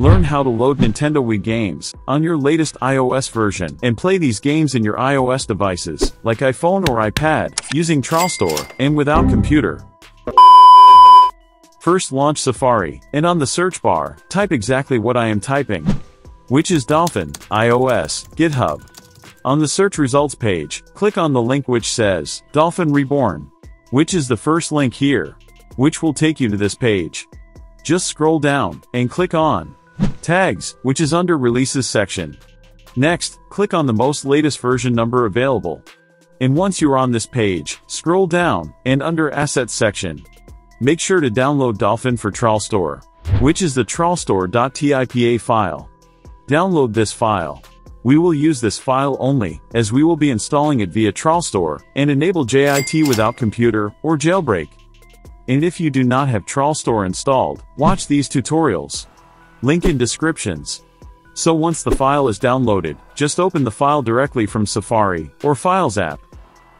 Learn how to load Nintendo Wii games on your latest iOS version and play these games in your iOS devices, like iPhone or iPad, using TrollStore and without computer. First launch Safari, and on the search bar, type exactly what I am typing, which is Dolphin, iOS, GitHub. On the search results page, click on the link which says, Dolphin Reborn, which is the first link here, which will take you to this page. Just scroll down, and click on Tags, which is under Releases section. Next, click on the most latest version number available. And once you're on this page, scroll down, and under Assets section. Make sure to download Dolphin for TrollStore, which is the trollstore.tipa file. Download this file. We will use this file only, as we will be installing it via TrollStore, and enable JIT without computer, or jailbreak. And if you do not have TrollStore installed, watch these tutorials. Link in descriptions. So once the file is downloaded, just open the file directly from Safari, or Files app.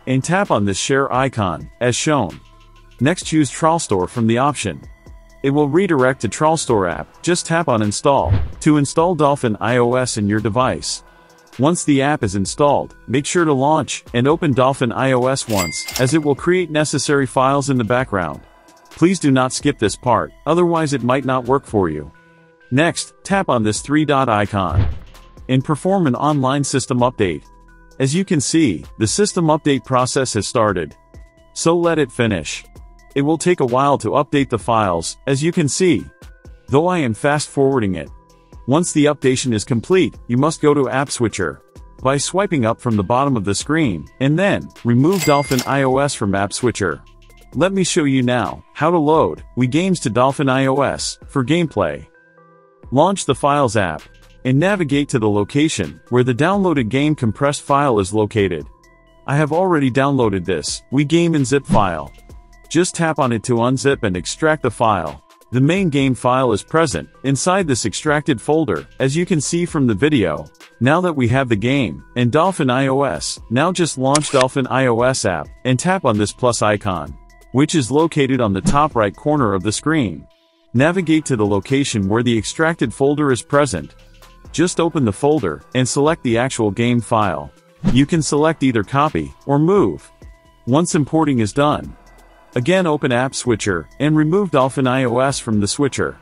And tap on this share icon, as shown. Next choose TrollStore from the option. It will redirect to TrollStore app, just tap on install, to install Dolphin iOS in your device. Once the app is installed, make sure to launch and open Dolphin iOS once, as it will create necessary files in the background. Please do not skip this part, otherwise it might not work for you. Next, tap on this three-dot icon and perform an online system update. As you can see, the system update process has started. So let it finish. It will take a while to update the files, as you can see. Though I am fast forwarding it. Once the updation is complete, you must go to App Switcher. By swiping up from the bottom of the screen, and then, remove Dolphin iOS from App Switcher. Let me show you now, how to load Wii games to Dolphin iOS, for gameplay. Launch the Files app, and navigate to the location, where the downloaded game compressed file is located. I have already downloaded this, Wii game in zip file. Just tap on it to unzip and extract the file. The main game file is present, inside this extracted folder, as you can see from the video. Now that we have the game, and Dolphin iOS, now just launch Dolphin iOS app, and tap on this plus icon, which is located on the top right corner of the screen. Navigate to the location where the extracted folder is present. Just open the folder, and select the actual game file. You can select either copy, or move. Once importing is done, Again open App Switcher, and remove Dolphin iOS from the switcher.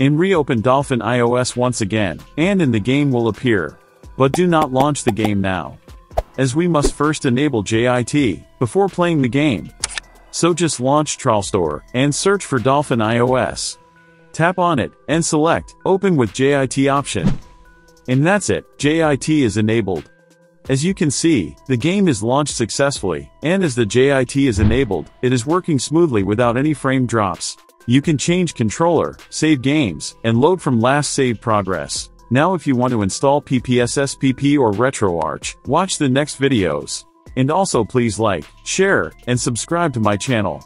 And reopen Dolphin iOS once again, and in the game will appear. But do not launch the game now. As we must first enable JIT, before playing the game. So just launch TrollStore, and search for Dolphin iOS. Tap on it, and select, Open with JIT option. And that's it, JIT is enabled. As you can see, the game is launched successfully, and as the JIT is enabled, it is working smoothly without any frame drops. You can change controller, save games, and load from last saved progress. Now if you want to install PPSSPP or RetroArch, watch the next videos. And also please like, share, and subscribe to my channel.